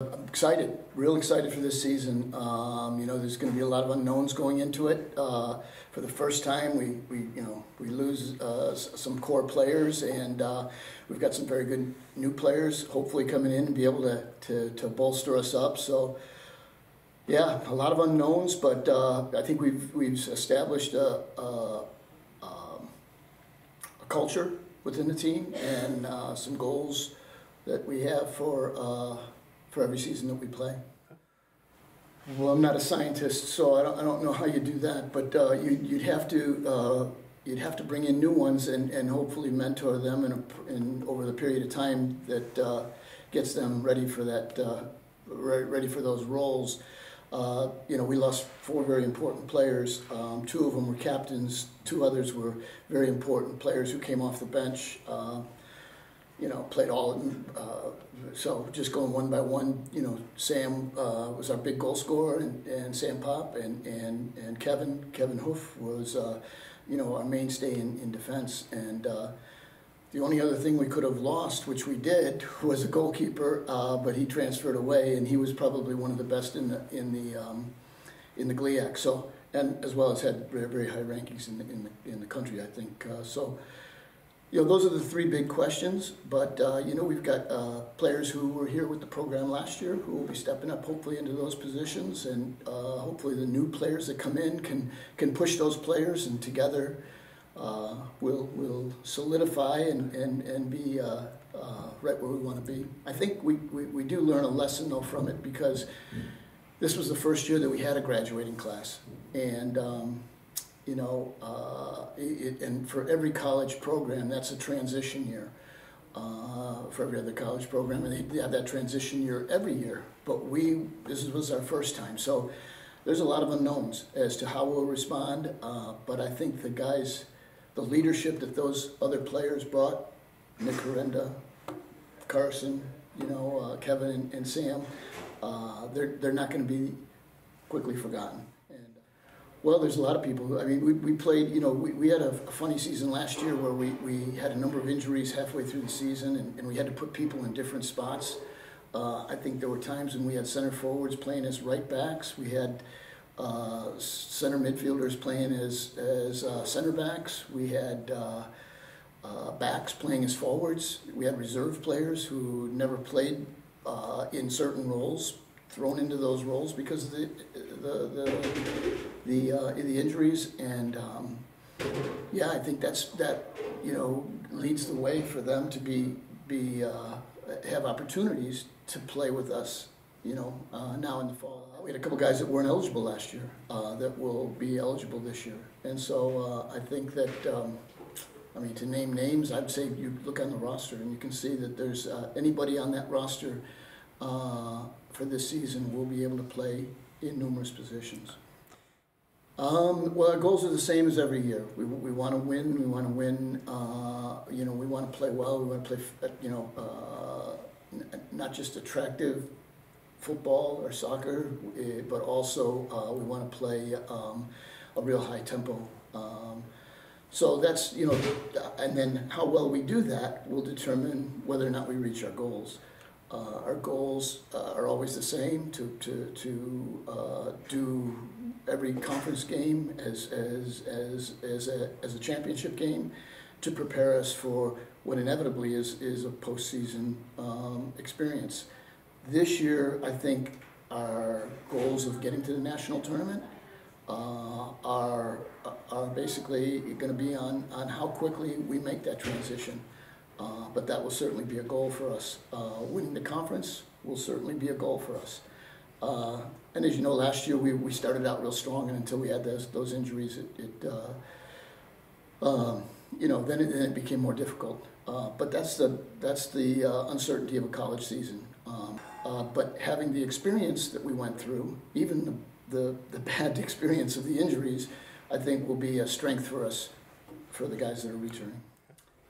I'm excited, real excited for this season. Um, you know, there's going to be a lot of unknowns going into it. Uh, for the first time, we, we you know we lose uh, some core players, and uh, we've got some very good new players. Hopefully, coming in and be able to to, to bolster us up. So, yeah, a lot of unknowns, but uh, I think we've we've established a, a, um, a culture within the team and uh, some goals that we have for uh, for every season that we play. Well, I'm not a scientist, so I don't, I don't know how you do that, but uh, you, you'd have to uh, you'd have to bring in new ones and, and hopefully mentor them in, a, in over the period of time that uh, gets them ready for that uh, ready for those roles. Uh, you know, we lost four very important players. Um, two of them were captains. Two others were very important players who came off the bench. You know, played all of them. Uh, so just going one by one, you know, Sam uh, was our big goal scorer, and, and Sam Pop, and, and, and Kevin Kevin Hoof was, uh, you know, our mainstay in, in defense. And uh, the only other thing we could have lost, which we did, was a goalkeeper, uh, but he transferred away, and he was probably one of the best in the in the um, in the GLIAC. So and as well as had very, very high rankings in the in the, in the country, I think. Uh, so you know, those are the three big questions. But uh, you know, we've got uh, players who were here with the program last year who will be stepping up, hopefully, into those positions, and uh, hopefully, the new players that come in can can push those players, and together, uh, we'll we'll solidify and and and be uh, uh, right where we want to be. I think we, we we do learn a lesson though from it because this was the first year that we had a graduating class, and. Um, you know, uh, it, and for every college program, that's a transition year. Uh, for every other college program, and they have that transition year every year. But we, this was our first time, so there's a lot of unknowns as to how we'll respond. Uh, but I think the guys, the leadership that those other players brought, Nick Corenda, Carson, you know, uh, Kevin and, and Sam, uh, they're they're not going to be quickly forgotten. Well, there's a lot of people. I mean, we, we played, you know, we, we had a, a funny season last year where we, we had a number of injuries halfway through the season and, and we had to put people in different spots. Uh, I think there were times when we had center forwards playing as right backs. We had uh, center midfielders playing as, as uh, center backs. We had uh, uh, backs playing as forwards. We had reserve players who never played uh, in certain roles thrown into those roles because the the the the, uh, the injuries and um, yeah, I think that's that you know leads the way for them to be be uh, have opportunities to play with us. You know, uh, now in the fall, we had a couple guys that weren't eligible last year uh, that will be eligible this year, and so uh, I think that. Um, I mean, to name names, I'd say you look on the roster and you can see that there's uh, anybody on that roster uh, for this season will be able to play in numerous positions. Um, well, our goals are the same as every year. We, we want to win. We want to win. Uh, you know, we want to play well. We want to play, uh, you know, uh, not just attractive football or soccer, eh, but also uh, we want to play um, a real high tempo. Um, so that's you know, and then how well we do that will determine whether or not we reach our goals. Uh, our goals uh, are always the same to, to, to uh, do every conference game as, as, as, as, a, as a championship game to prepare us for what inevitably is, is a postseason um, experience. This year, I think our goals of getting to the national tournament uh, are, are basically going to be on, on how quickly we make that transition. Uh, but that will certainly be a goal for us. Uh, winning the conference will certainly be a goal for us. Uh, and as you know, last year we, we started out real strong, and until we had those, those injuries, it, it uh, um, you know, then it, then it, became more difficult. Uh, but that's the, that's the uncertainty of a college season. Um, but having the experience that we went through, even the, the, the bad experience of the injuries, I think will be a strength for us, for the guys that are returning.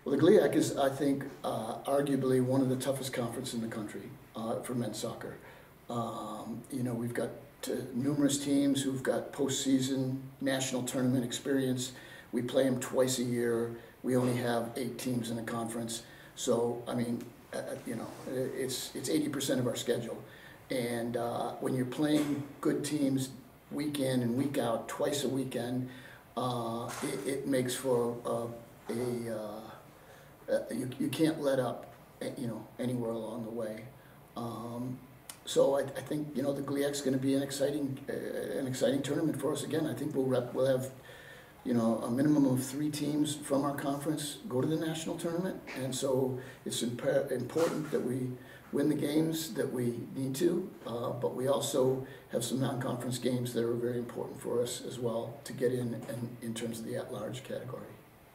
Well, the GLIAC is, I think, uh, arguably one of the toughest conferences in the country uh, for men's soccer. Um, you know, we've got uh, numerous teams who've got postseason national tournament experience. We play them twice a year. We only have eight teams in the conference. So, I mean, uh, uh, you know, it's it's 80% of our schedule. And uh, when you're playing good teams week in and week out, twice a weekend, uh, it, it makes for a, uh, you, you can't let up, eh, you know, anywhere along the way. Um, so I, I think, you know, the GLIAC's gonna be an exciting, uh, an exciting tournament for us again. I think we'll rep, we'll have, you know, a minimum of three teams from our conference go to the national tournament. And so it's impa- important that we win the games that we need to, uh, but we also have some non-conference games that are very important for us as well to get in, in, in terms of the at-large category.